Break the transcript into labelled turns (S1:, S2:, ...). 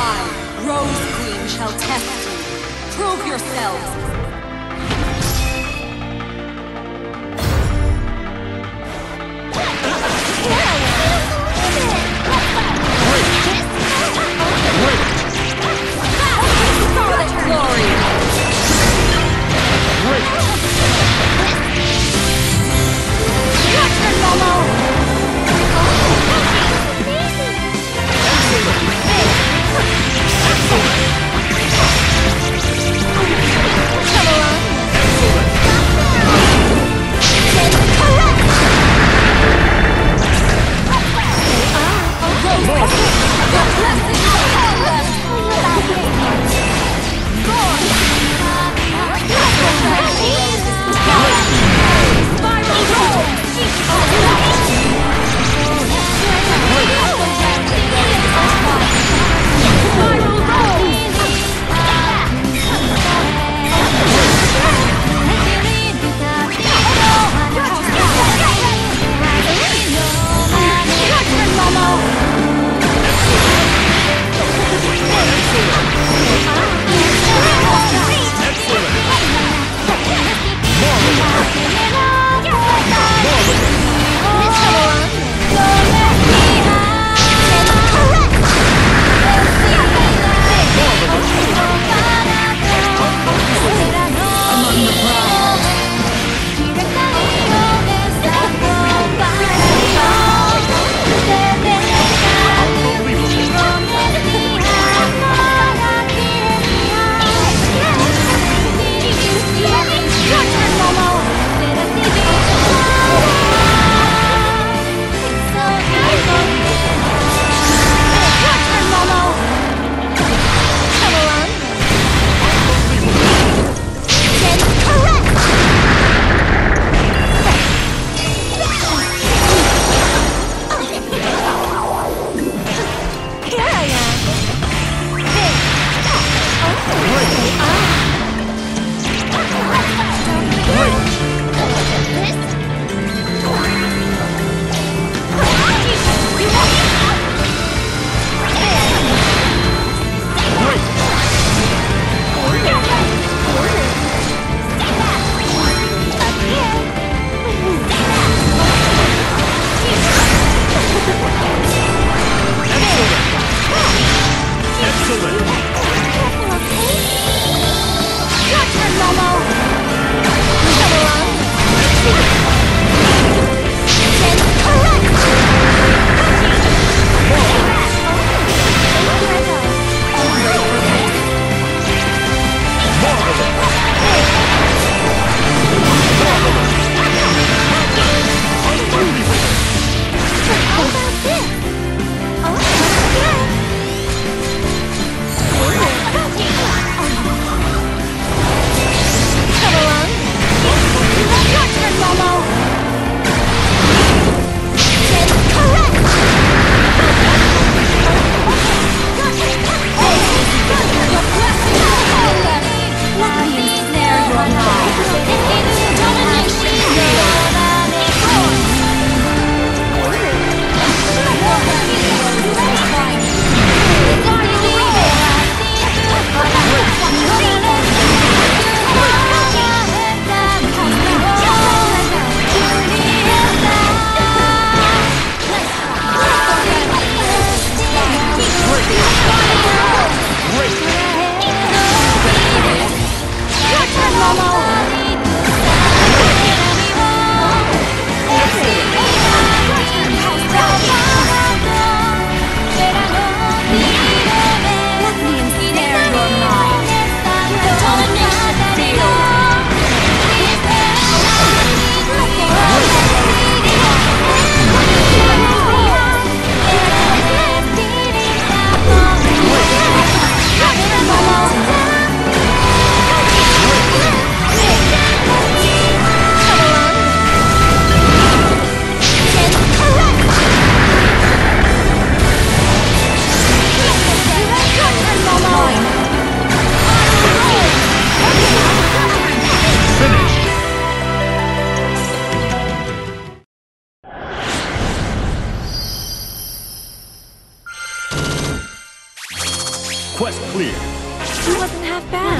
S1: I, Rose Queen, shall test you. Prove yourselves.
S2: Quest clear.
S3: He wasn't half bad.